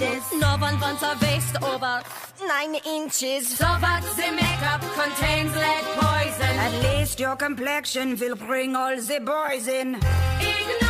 inches. No one wants a waist over nine inches. So what the makeup contains lead poison. At least your complexion will bring all the boys in. Ignore